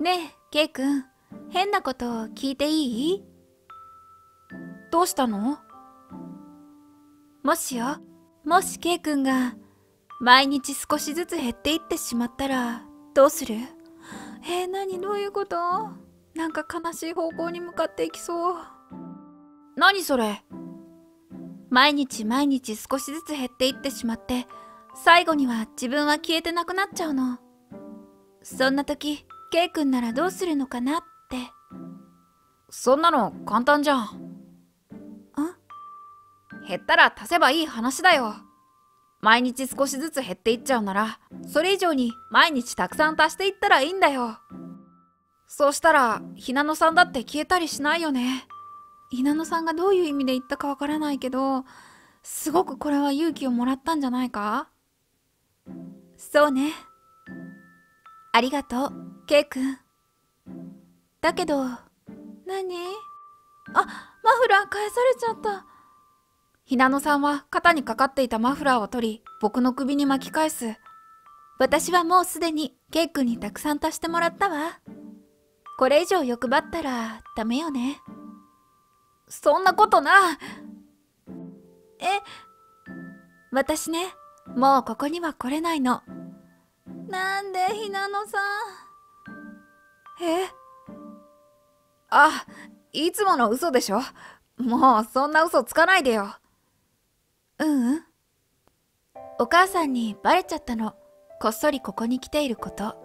ねえ、ケイくん、変なこと聞いていい？どうしたの？もしよ、もしケイくんが毎日少しずつ減っていってしまったらどうする？えー、何？どういうこと？なんか悲しい方向に向かっていきそう。何それ？毎日毎日少しずつ減っていってしまって最後には自分は消えてなくなっちゃうの。そんな時、ケイ君ならどうするのかなって。そんなの簡単じゃん。ん？減ったら足せばいい話だよ。毎日少しずつ減っていっちゃうなら、それ以上に毎日たくさん足していったらいいんだよ。そうしたら、ひなのさんだって消えたりしないよね。ひなのさんがどういう意味で言ったかわからないけど、すごくこれは勇気をもらったんじゃないか？そうね。ありがとう、ケイ君。だけど、何？あ、マフラー返されちゃった。ひなのさんは肩にかかっていたマフラーを取り、僕の首に巻き返す。私はもうすでにケイ君にたくさん足してもらったわ。これ以上欲張ったらダメよね。そんなことな。え、私ね、もうここには来れないの。なんでひなのさん？え？あいつもの嘘でしょ？もうそんな嘘つかないでよ。ううん。お母さんにバレちゃったの。こっそりここに来ていること。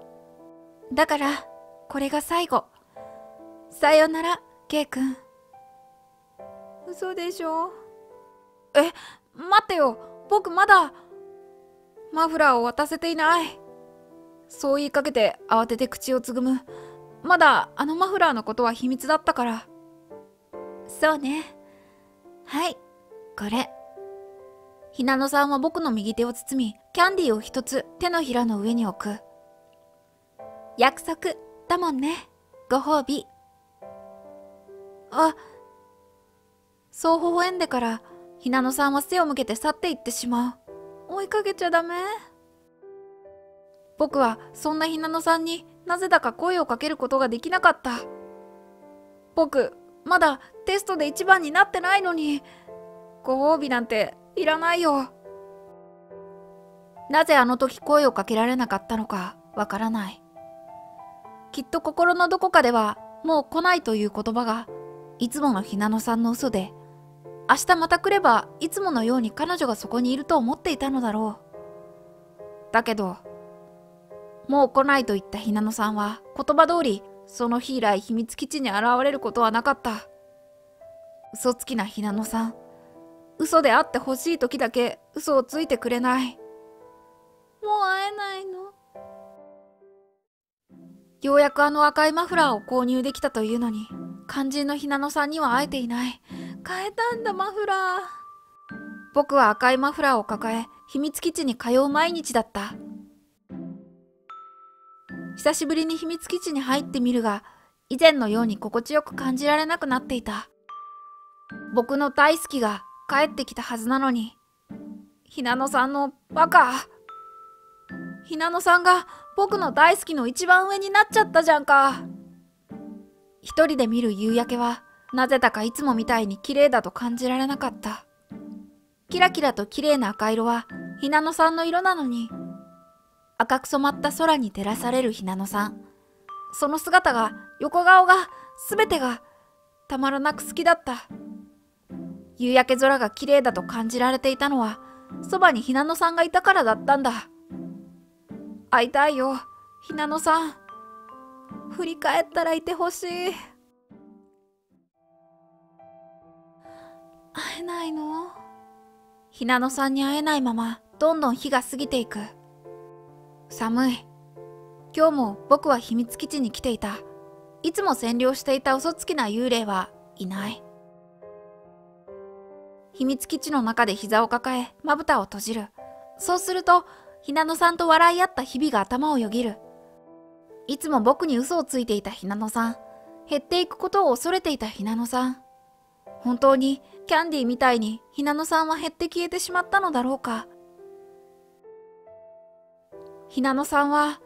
だからこれが最後。さよならケイ君。嘘でしょ？え？待ってよ。僕まだマフラーを渡せていない。そう言いかけて慌てて口をつぐむ。まだあのマフラーのことは秘密だったから。そうね。はい、これ。ひなのさんは僕の右手を包み、キャンディーを一つ手のひらの上に置く。約束だもんね。ご褒美。あ、そう微笑んでから、ひなのさんは背を向けて去っていってしまう。追いかけちゃダメ僕はそんなひなのさんになぜだか声をかけることができなかった。僕、まだテストで一番になってないのに、ご褒美なんていらないよ。なぜあの時声をかけられなかったのかわからない。きっと心のどこかではもう来ないという言葉がいつものひなのさんの嘘で、明日また来ればいつものように彼女がそこにいると思っていたのだろう。だけど、もう来ないと言ったひなのさんは言葉通りその日以来秘密基地に現れることはなかった。嘘つきなひなのさん。嘘であってほしい時だけ嘘をついてくれない。もう会えないの？ようやくあの赤いマフラーを購入できたというのに、肝心のひなのさんには会えていない。変えたんだマフラー。僕は赤いマフラーを抱え、秘密基地に通う毎日だった。久しぶりに秘密基地に入ってみるが、以前のように心地よく感じられなくなっていた。僕の大好きが帰ってきたはずなのに、ひなのさんのバカ。ひなのさんが僕の大好きの一番上になっちゃったじゃんか。一人で見る夕焼けは、なぜだかいつもみたいに綺麗だと感じられなかった。キラキラと綺麗な赤色は、ひなのさんの色なのに、赤く染まった空に照らされるひなのさん。その姿が、横顔が、すべてが、たまらなく好きだった。夕焼け空が綺麗だと感じられていたのは、そばにひなのさんがいたからだったんだ。会いたいよ、ひなのさん。振り返ったらいてほしい。会えないの？ひなのさんに会えないまま、どんどん日が過ぎていく。寒い。今日も僕は秘密基地に来ていた。いつも占領していた嘘つきな幽霊はいない。秘密基地の中で膝を抱え、まぶたを閉じる。そうすると、ひなのさんと笑い合った日々が頭をよぎる。いつも僕に嘘をついていたひなのさん。減っていくことを恐れていたひなのさん。本当にキャンディーみたいにひなのさんは減って消えてしまったのだろうか。ひなのさんは、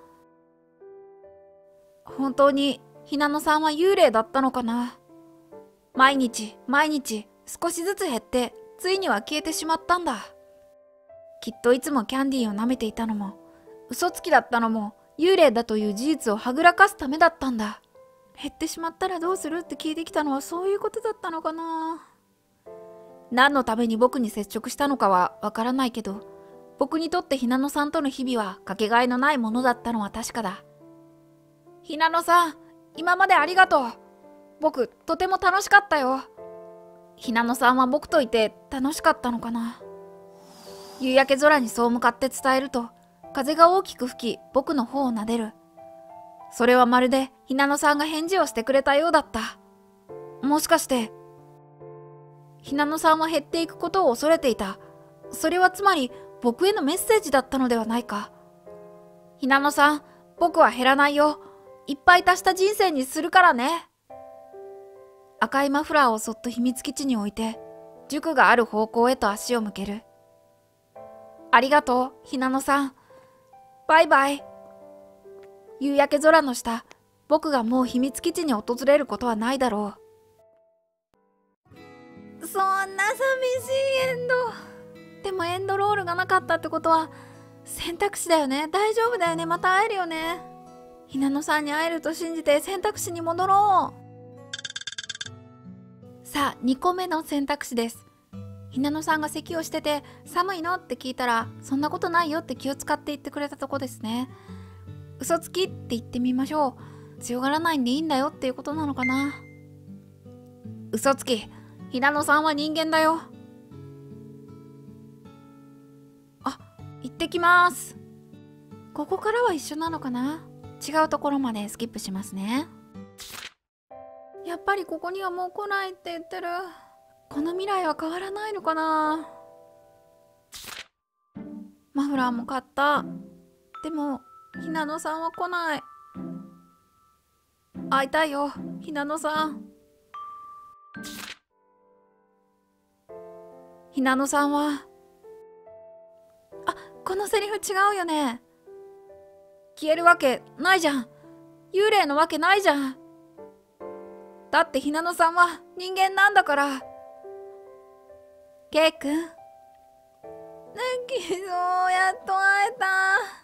本当にひなのさんは幽霊だったのかな。毎日毎日少しずつ減ってついには消えてしまったんだ。きっといつもキャンディーを舐めていたのも嘘つきだったのも幽霊だという事実をはぐらかすためだったんだ。減ってしまったらどうするって聞いてきたのはそういうことだったのかな。何のために僕に接触したのかはわからないけど僕にとってひなのさんとの日々はかけがえのないものだったのは確かだ。ひなのさん今までありがとう。僕とても楽しかったよ。ひなのさんは僕といて楽しかったのかな。夕焼け空にそう向かって伝えると風が大きく吹き僕の方を撫でる。それはまるでひなのさんが返事をしてくれたようだった。もしかしてひなのさんは減っていくことを恐れていた。それはつまり僕へのメッセージだったのではないか。ひなのさん僕は減らないよ。いっぱい足した人生にするからね。赤いマフラーをそっと秘密基地に置いて塾がある方向へと足を向ける。ありがとうひなのさん。バイバイ。夕焼け空の下僕がもう秘密基地に訪れることはないだろう。そんな寂しいエンド。でもエンドロールがなかったってことは選択肢だよね。大丈夫だよね。また会えるよね。ひなのさんに会えると信じて選択肢に戻ろう。さあ2個目の選択肢です。ひなのさんが咳をしてて寒いの？って聞いたらそんなことないよって気を使って言ってくれたとこですね。嘘つきって言ってみましょう。強がらないんでいいんだよっていうことなのかな。嘘つき。ひなのさんは人間だよ。行ってきます。ここからは一緒なのかな？違うところまでスキップしますね。やっぱりここにはもう来ないって言ってる。この未来は変わらないのかな？マフラーも買った。でもひなのさんは来ない。会いたいよひなのさん。ひなのさんはこのセリフ違うよね。消えるわけないじゃん。幽霊のわけないじゃん。だってひなのさんは人間なんだから。ケイくん泣きそうやっと会えた。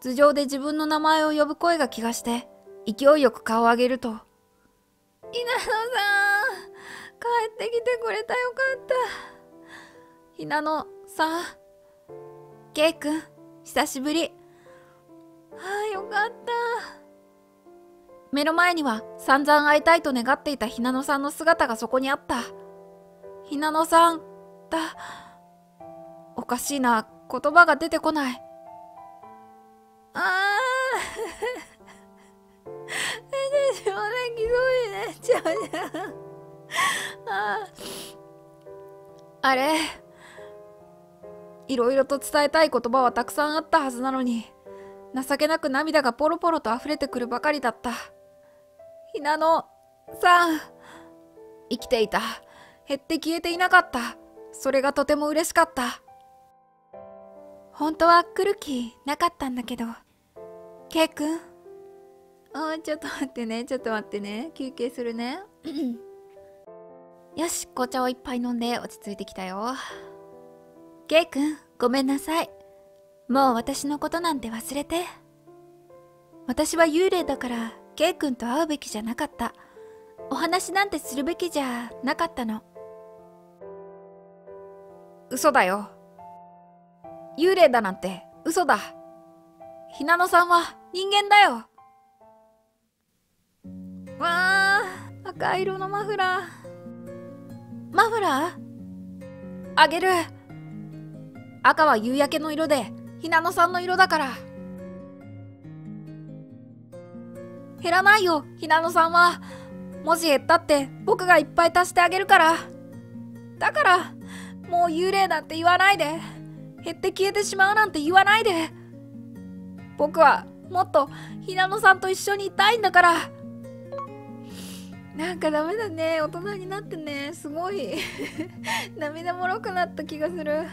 頭上で自分の名前を呼ぶ声が気がして勢いよく顔を上げると「ひなのさん帰ってきてくれたよかった」ひなのさんケイくん久しぶり。ああよかった。目の前には散々会いたいと願っていたひなのさんの姿がそこにあった。ひなのさんだ。おかしいな言葉が出てこない。あ あ私も泣きそうになっちゃうじゃんああれいろいろと伝えたい言葉はたくさんあったはずなのに情けなく涙がポロポロと溢れてくるばかりだった。ひなのさん生きていた。減って消えていなかった。それがとても嬉しかった。本当は来る気なかったんだけど。ケイくんあちょっと待ってね。ちょっと待ってね。休憩するね。よし紅茶を一杯飲んで落ち着いてきたよケイくんごめんなさい。もう私のことなんて忘れて。私は幽霊だからケイくんと会うべきじゃなかった。お話なんてするべきじゃなかったの。嘘だよ。幽霊だなんて嘘だ。ひなのさんは人間だよ。わあ赤色のマフラー。マフラー？あげる。赤は夕焼けの色でひなのさんの色だから。減らないよひなのさんは。もし減ったって僕がいっぱい足してあげるから。だからもう幽霊だって言わないで。減って消えてしまうなんて言わないで。僕はもっとひなのさんと一緒にいたいんだから。なんかダメだね大人になってね。すごい。涙もろくなった気がする。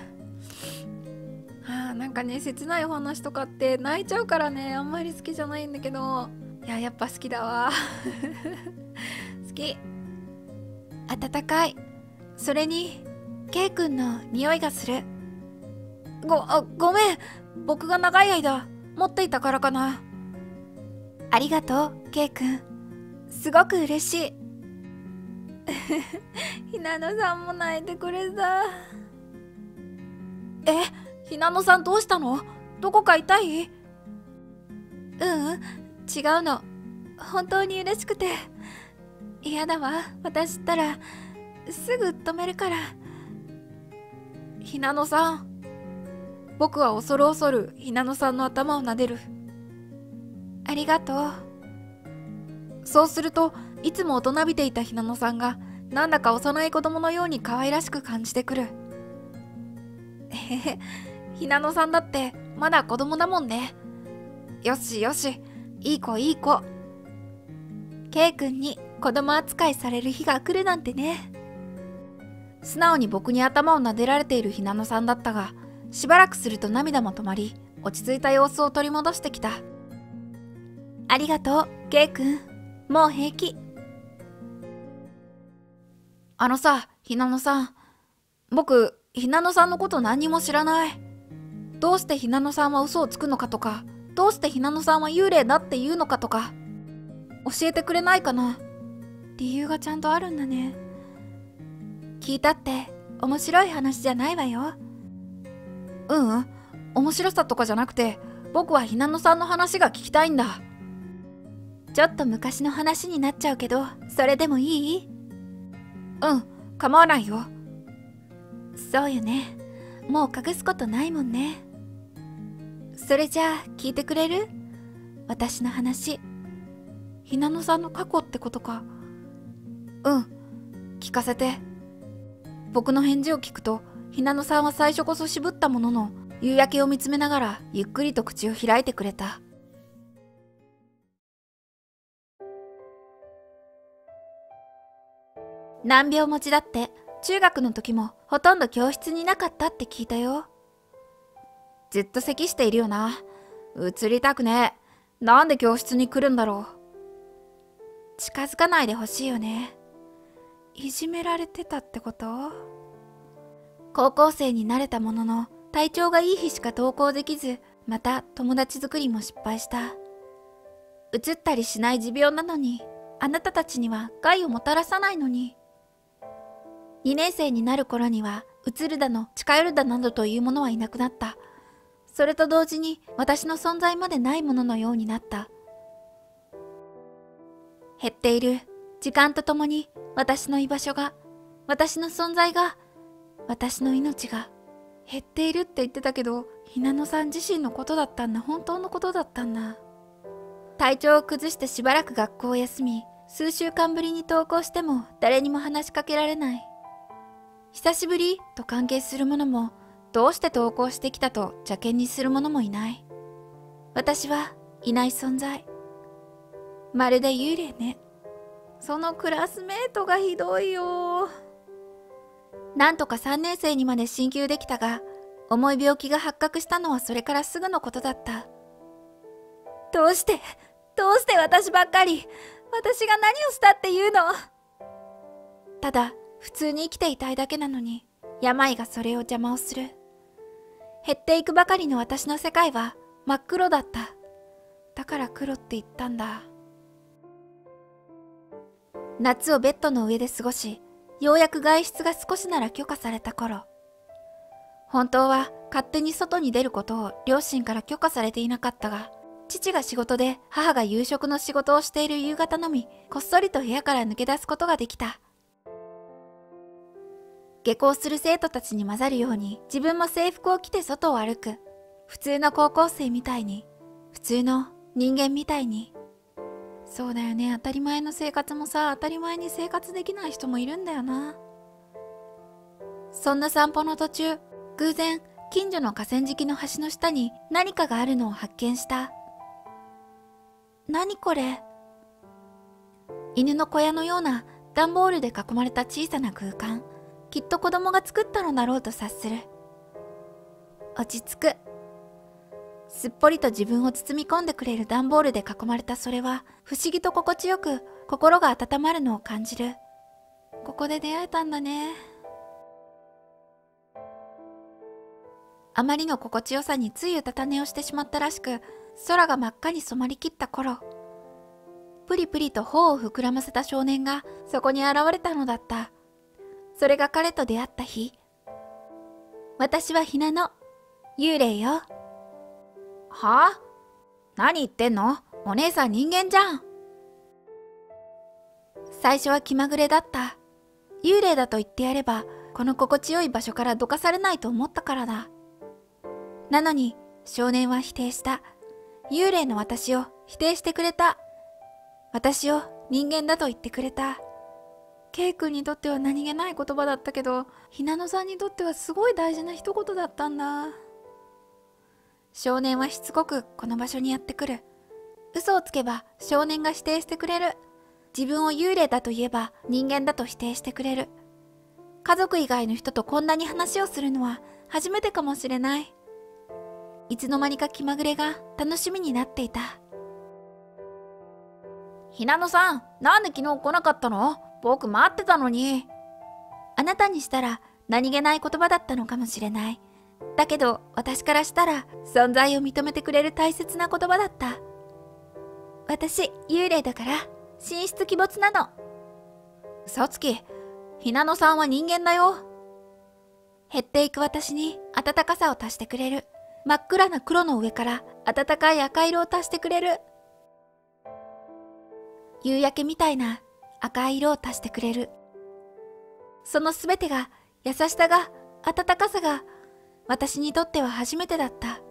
あなんかね切ないお話とかって泣いちゃうからねあんまり好きじゃないんだけど。いややっぱ好きだわ。好き。暖かい。それに K 君の匂いがする。ごあごめん。僕が長い間持っていたからかな。ありがとう K 君。すごく嬉しい。ひなのさんも泣いてくれた。え？ひなのさんどうしたの？どこか痛い？ううん違うの。本当に嬉しくて。嫌だわ。私ったらすぐ止めるから。ひなのさん。僕は恐る恐るひなのさんの頭を撫でる。ありがとう。そうするといつも大人びていたひなのさんがなんだか幼い子供のように可愛らしく感じてくる。へへ。ひなのさんだってまだ子供だもんね。よしよし。いい子いい子。K 君に子供扱いされる日が来るなんてね。素直に僕に頭を撫でられているひなのさんだったがしばらくすると涙も止まり落ち着いた様子を取り戻してきた。ありがとう K 君。もう平気。あのさひなのさん。僕ひなのさんのこと何にも知らない。どうしてひなのさんは嘘をつくのかとかどうしてひなのさんは幽霊だっていうのかとか教えてくれないかな。理由がちゃんとあるんだね。聞いたって面白い話じゃないわよ。ううん。面白さとかじゃなくて僕はひなのさんの話が聞きたいんだ。ちょっと昔の話になっちゃうけどそれでもいい？うん構わないよ。そうよね。もう隠すことないもんね。それじゃあ聞いてくれる？私の話。ひなのさんの過去ってことか。うん聞かせて。僕の返事を聞くとひなのさんは最初こそ渋ったものの夕焼けを見つめながらゆっくりと口を開いてくれた。難病持ちだって中学の時もほとんど教室にいなかったって聞いたよ。ずっと咳しているよな。映りたくね。えなんで教室に来るんだろう。近づかないでほしいよね。いじめられてたってこと？高校生になれたものの体調がいい日しか登校できずまた友達作りも失敗した。うつったりしない持病なのにあなたたちには害をもたらさないのに。2年生になる頃にはうつるだの近寄るだなどというものはいなくなった。それと同時に私の存在までないもののようになった。減っている時間とともに私の居場所が私の存在が私の命が減っているって言ってたけどひなのさん自身のことだったんだ。本当のことだったんだ。体調を崩してしばらく学校を休み数週間ぶりに登校しても誰にも話しかけられない。久しぶりと関係する者もどうして登校してきたと邪険にする者もいない私はいない存在まるで幽霊ね。そのクラスメートがひどいよ。なんとか3年生にまで進級できたが、重い病気が発覚したのはそれからすぐのことだった。どうして？どうして私ばっかり？私が何をしたっていうの？ただ、普通に生きていたいだけなのに、病がそれを邪魔をする。減っていくばかりの私の世界は真っ黒だった。だから黒って言ったんだ。夏をベッドの上で過ごし、ようやく外出が少しなら許可された頃。本当は勝手に外に出ることを両親から許可されていなかったが、父が仕事で母が夕食の仕事をしている夕方のみ、こっそりと部屋から抜け出すことができた。下校する生徒たちに混ざるように自分も制服を着て外を歩く。普通の高校生みたいに、普通の人間みたいに。そうだよね。当たり前の生活もさ当たり前に生活できない人もいるんだよな。そんな散歩の途中偶然近所の河川敷の橋の下に何かがあるのを発見した。何これ？犬の小屋のような段ボールで囲まれた小さな空間。きっと子供が作ったのだろうと察する落ち着く。すっぽりと自分を包み込んでくれる段ボールで囲まれたそれは不思議と心地よく心が温まるのを感じる。ここで出会えたんだね。あまりの心地よさについうたた寝をしてしまったらしく、空が真っ赤に染まりきった頃、プリプリと頬を膨らませた少年がそこに現れたのだった。それが彼と出会った日。私はひなの、幽霊よ。はあ？何言ってんの？お姉さん人間じゃん。最初は気まぐれだった。幽霊だと言ってやれば、この心地よい場所からどかされないと思ったからだ。なのに、少年は否定した。幽霊の私を否定してくれた。私を人間だと言ってくれた。ケイ君にとっては何気ない言葉だったけど、ひなのさんにとってはすごい大事な一言だったんだ。少年はしつこくこの場所にやってくる。嘘をつけば少年が否定してくれる。自分を幽霊だと言えば人間だと否定してくれる。家族以外の人とこんなに話をするのは初めてかもしれない。いつの間にか気まぐれが楽しみになっていた。ひなのさん、なんで昨日来なかったの？僕待ってたのに。あなたにしたら何気ない言葉だったのかもしれない。だけど私からしたら存在を認めてくれる大切な言葉だった。私、幽霊だから神出鬼没なの。さつき、ひなのさんは人間だよ。減っていく私に暖かさを足してくれる。真っ暗な黒の上から暖かい赤色を足してくれる。夕焼けみたいな赤い色を足してくれる。そのすべてが、優しさが、温かさが、私にとっては初めてだった。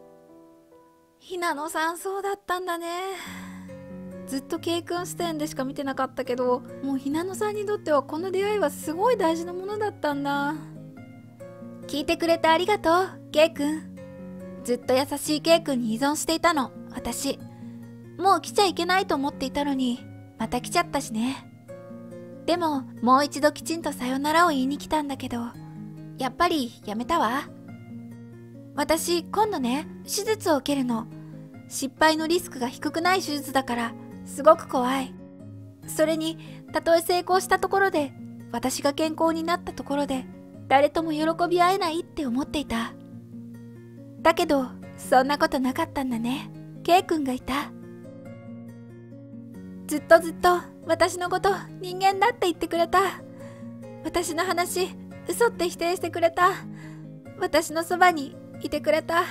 ひなのさんそうだったんだね。ずっとケイ君視点でしか見てなかったけど、もうひなのさんにとってはこの出会いはすごい大事なものだったんだ。聞いてくれてありがとう、ケイ君。ずっと優しいケイ君に依存していたの、私。もう来ちゃいけないと思っていたのに、また来ちゃったしね。でも、もう一度きちんとさよならを言いに来たんだけど、やっぱりやめたわ。私、今度ね、手術を受けるの。失敗のリスクが低くない手術だから、すごく怖い。それに、たとえ成功したところで、私が健康になったところで、誰とも喜び合えないって思っていた。だけど、そんなことなかったんだね。ケイ君がいた。ずっとずっと私のこと人間だって言ってくれた。私の話、嘘って否定してくれた。私のそばにいてくれた。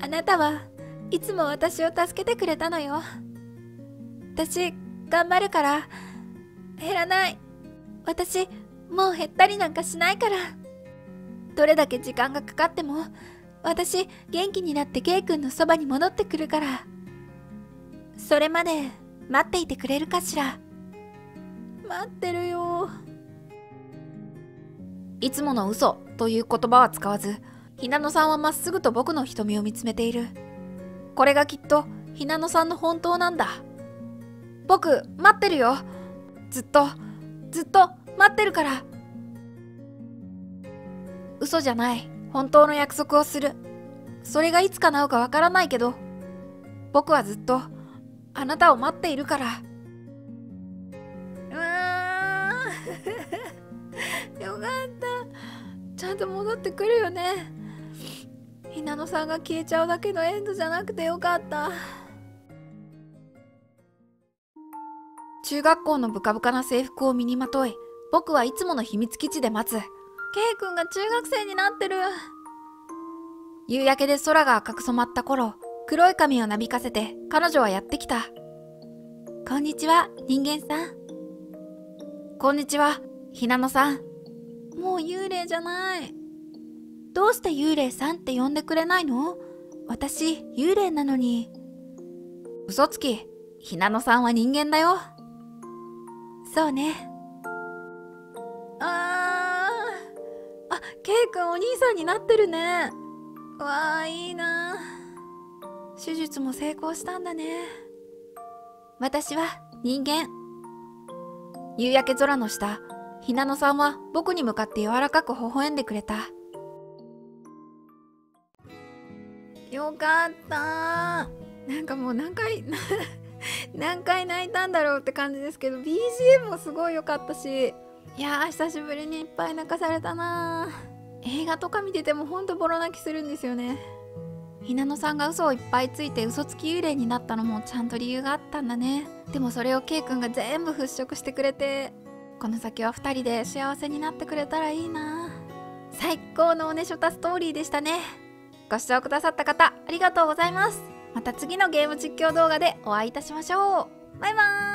あなたはいつも私を助けてくれたのよ。私、頑張るから。減らない。私、もう減ったりなんかしないから。どれだけ時間がかかっても、私、元気になってケイ君のそばに戻ってくるから。それまで待っていてくれるかしら？待ってるよ。いつもの嘘という言葉は使わずひなのさんはまっすぐと僕の瞳を見つめている。これがきっとひなのさんの本当なんだ。僕待ってるよ。ずっとずっと待ってるから。嘘じゃない。本当の約束をする。それがいつ叶うかわからないけど僕はずっとあなたを待っているから。うわ よかった。ちゃんと戻ってくるよね。ひなのさんが消えちゃうだけのエンドじゃなくてよかった。中学校のブカブカな制服を身にまとい、僕はいつもの秘密基地で待つ。ケイ君が中学生になってる。夕焼けで空が赤く染まった頃、黒い髪をなびかせて彼女はやってきた。こんにちは、人間さん。こんにちは、ひなのさん。もう幽霊じゃない。どうして幽霊さんって呼んでくれないの？私、幽霊なのに。嘘つき、ひなのさんは人間だよ。そうね。あー。あ、ケイ君お兄さんになってるね。わあ、いいな手術も成功したんだね。私は人間。夕焼け空の下、ひなのさんは僕に向かって柔らかく微笑んでくれた。よかったなんかもう何回 何回泣いたんだろうって感じですけど BGM もすごい良かったしいや久しぶりにいっぱい泣かされたな映画とか見ててもほんとボロ泣きするんですよねひなのさんが嘘をいっぱいついて嘘つき幽霊になったのもちゃんと理由があったんだね。でもそれを K 君が全部払拭してくれてこの先は2人で幸せになってくれたらいいな。最高のおねしょたストーリーでしたね。ご視聴くださった方ありがとうございます。また次のゲーム実況動画でお会いいたしましょう。バイバーイ。